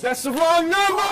That's the wrong number!